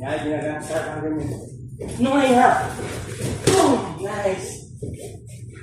Yan, ginagamit sa akin. Ano nga yan? Oh, nice.